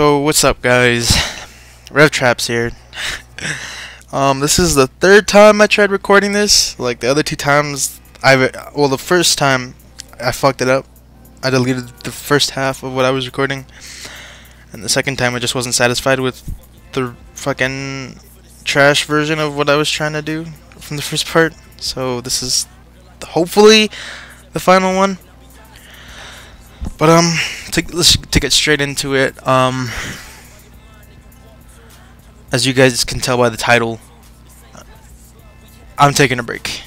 So what's up guys? Rev Trapz here. um this is the third time I tried recording this. Like the other two times I well the first time I fucked it up. I deleted the first half of what I was recording. And the second time I just wasn't satisfied with the fucking trash version of what I was trying to do from the first part. So this is hopefully the final one. But um, let's to get straight into it. Um, as you guys can tell by the title, I'm taking a break,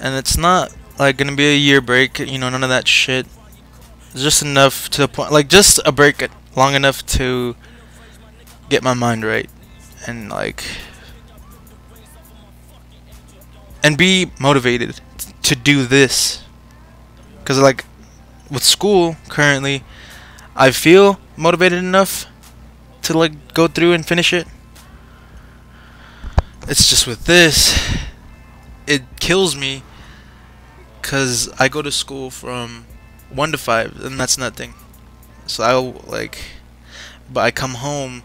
and it's not like gonna be a year break. You know, none of that shit. It's just enough to the point, like just a break long enough to get my mind right and like and be motivated to do this because like with school currently I feel motivated enough to like go through and finish it. It's just with this it kills me because I go to school from 1 to 5 and that's nothing. So I like but I come home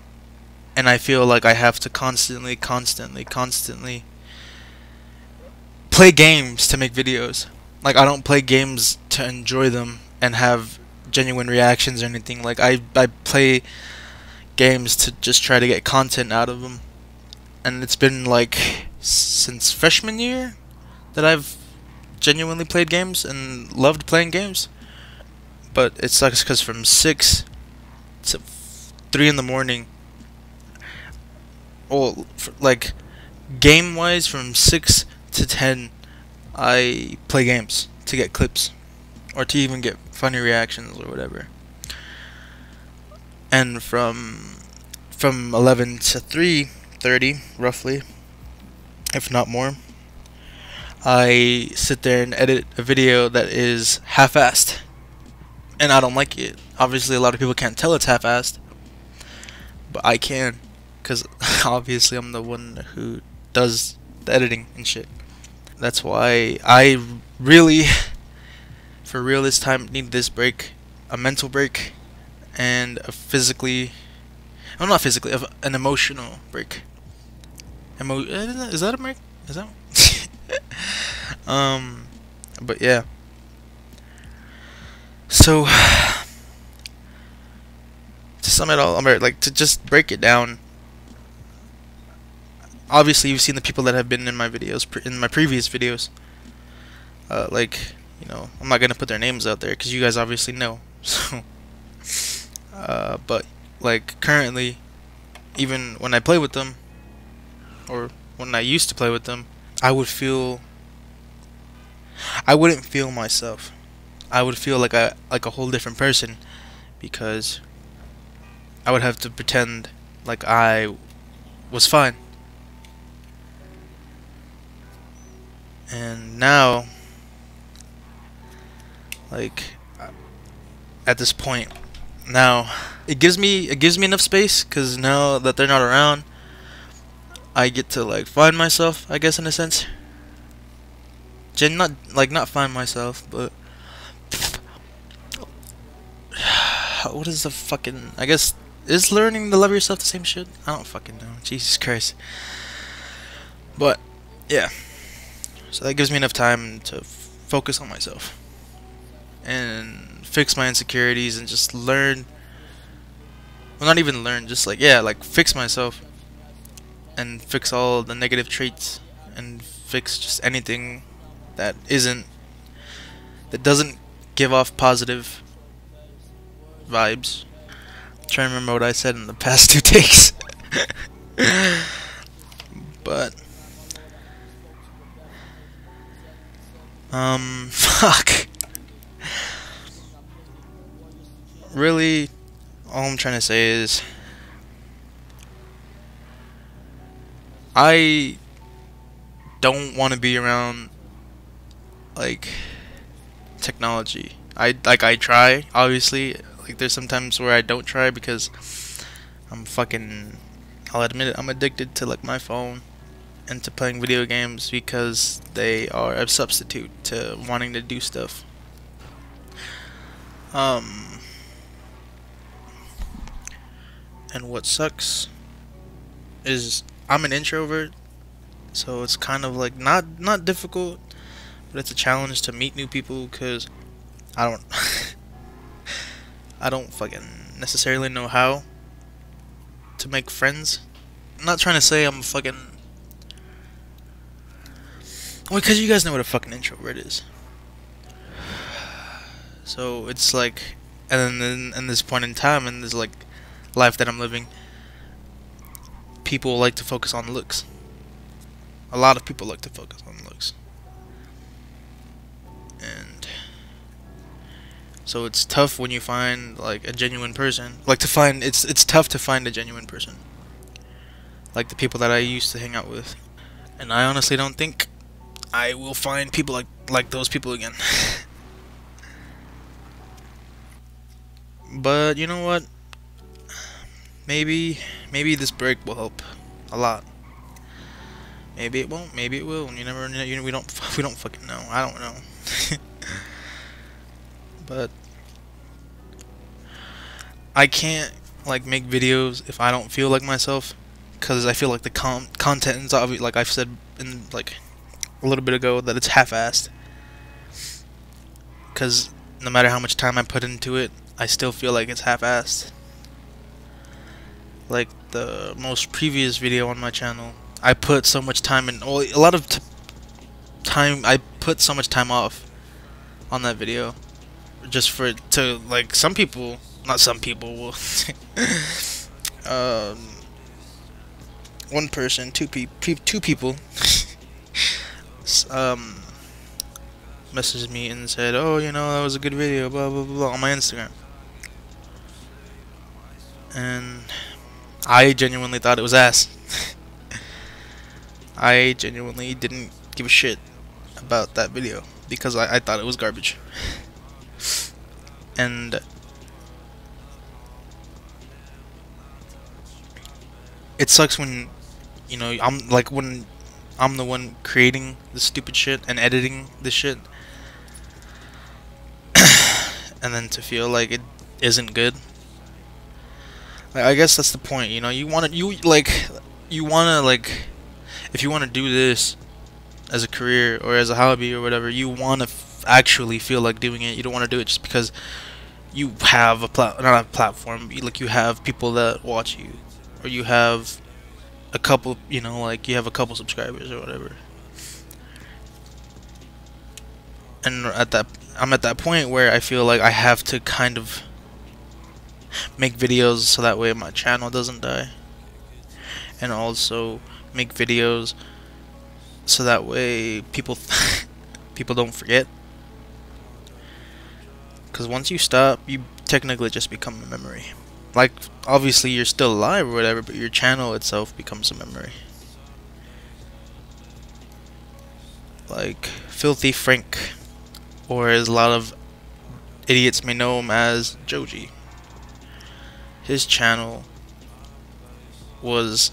and I feel like I have to constantly constantly constantly play games to make videos like I don't play games to enjoy them and have genuine reactions or anything. Like I I play games to just try to get content out of them. And it's been like since freshman year that I've genuinely played games and loved playing games. But it sucks cuz from 6 to 3 in the morning well, like game wise from 6 to 10 I play games to get clips or to even get funny reactions or whatever. And from from 11 to 3:30 roughly, if not more, I sit there and edit a video that is half-assed. And I don't like it. Obviously, a lot of people can't tell it's half-assed, but I can cuz obviously I'm the one who does the editing and shit. That's why I really, for real this time, need this break. A mental break and a physically, well not physically, an emotional break. Emo is that a break? Is that um, but yeah. So, to sum it all, I'm like to just break it down obviously you've seen the people that have been in my videos in my previous videos. Uh, like you know I'm not gonna put their names out there because you guys obviously know. So uh, but like currently even when I play with them or when I used to play with them I would feel I wouldn't feel myself. I would feel like a like a whole different person because I would have to pretend like I was fine and now like at this point now it gives me it gives me enough space because now that they're not around I get to like find myself I guess in a sense. Gen not like not find myself but what is the fucking I guess is learning to love yourself the same shit? I don't fucking know. Jesus Christ. But yeah so that gives me enough time to focus on myself and fix my insecurities and just learn. Well, not even learn, just like, yeah, like fix myself and fix all the negative traits and fix just anything that isn't, that doesn't give off positive vibes. I'm trying to remember what I said in the past two takes. but Um, fuck. Really, all I'm trying to say is I don't want to be around like technology. I like I try, obviously. Like there's sometimes where I don't try because I'm fucking I'll admit it, I'm addicted to like my phone into playing video games because they are a substitute to wanting to do stuff. Um, And what sucks is I'm an introvert, so it's kind of like not not difficult, but it's a challenge to meet new people because I don't I don't fucking necessarily know how to make friends. I'm not trying to say I'm fucking well, because you guys know what a fucking introvert is. So it's like, and then in this point in time, in this like life that I'm living, people like to focus on looks. A lot of people like to focus on looks. And so it's tough when you find like a genuine person. Like to find it's it's tough to find a genuine person. Like the people that I used to hang out with. And I honestly don't think I will find people like like those people again. but you know what? Maybe maybe this break will help a lot. Maybe it won't. Maybe it will. You never. You know, we don't. We don't fucking know. I don't know. but I can't like make videos if I don't feel like myself, because I feel like the con content is obvious. Like I've said in like a little bit ago that it's half-assed. Because no matter how much time I put into it, I still feel like it's half-assed. Like the most previous video on my channel, I put so much time in. Well, a lot of time. I put so much time off on that video, just for it to like some people. Not some people will. um, one person, two pe, pe two people um, messaged me and said, "Oh, you know, that was a good video," blah blah blah, on my Instagram, and I genuinely thought it was ass. I genuinely didn't give a shit about that video because I, I thought it was garbage. and it sucks when you know I'm like when I'm the one creating the stupid shit and editing the shit. and then to feel like it isn't good. I guess that's the point, you know. You want to you like you want to like if you want to do this as a career or as a hobby or whatever, you want to actually feel like doing it. You don't want to do it just because you have a plat not a platform, like you have people that watch you or you have a couple, you know, like you have a couple subscribers or whatever. And at that, I'm at that point where I feel like I have to kind of make videos so that way my channel doesn't die. And also make videos so that way people people don't forget. Because once you stop, you technically just become a memory like obviously you're still alive or whatever but your channel itself becomes a memory. Like filthy frank or as a lot of idiots may know him as joji. His channel was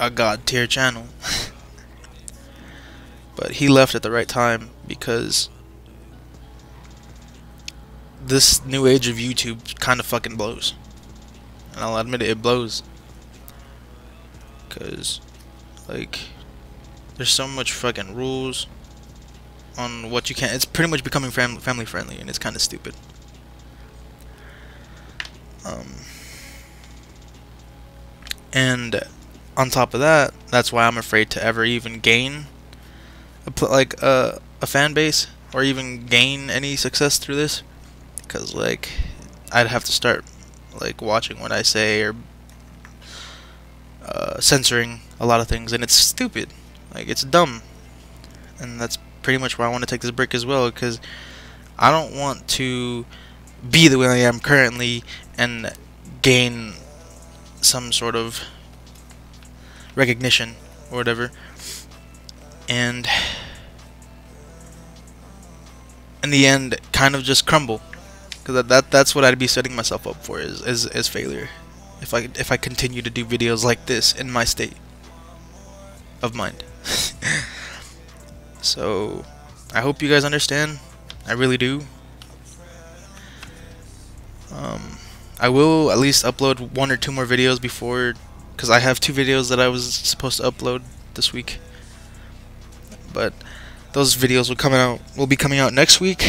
a god tier channel. But he left at the right time because this new age of YouTube kind of fucking blows and I'll admit it, it blows. Cause, like, there's so much fucking rules on what you can. It's pretty much becoming fam family friendly, and it's kind of stupid. Um, and on top of that, that's why I'm afraid to ever even gain a like a a fan base or even gain any success through this, because like I'd have to start like watching what I say or uh, censoring a lot of things, and it's stupid. Like it's dumb, and that's pretty much why I want to take this break as well, because I don't want to be the way I am currently and gain some sort of recognition or whatever, and in the end, kind of just crumble because that, that that's what I'd be setting myself up for is, is is failure if I if I continue to do videos like this in my state of mind. so I hope you guys understand. I really do. Um, I will at least upload one or two more videos before, because I have two videos that I was supposed to upload this week. But those videos will come out will be coming out next week,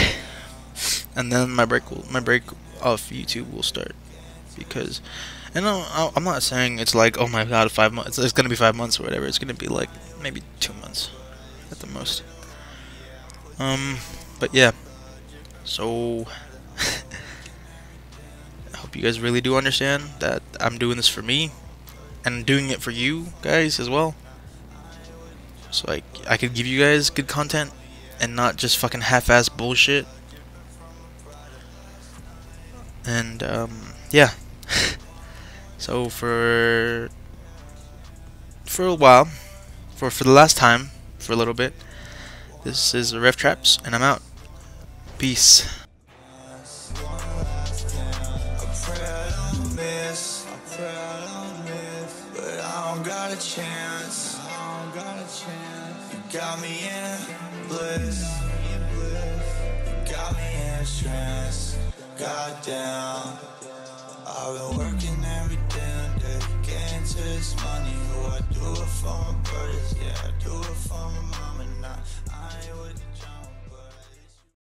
and then my break will, my break off YouTube will start because. And I'm not saying it's like, oh my god, five months. It's gonna be five months or whatever. It's gonna be like maybe two months at the most. Um, but yeah. So I hope you guys really do understand that I'm doing this for me and doing it for you guys as well. So like I could give you guys good content and not just fucking half-ass bullshit. And um, yeah. so for for a while, for for the last time, for a little bit, this is Rev Trapz, and I'm out. Peace. got me in bliss. Got me in trance. Goddamn. I've been working every damn day, getting to this money. Who I do it for my brothers, yeah, I do it for my mom and I. I ain't with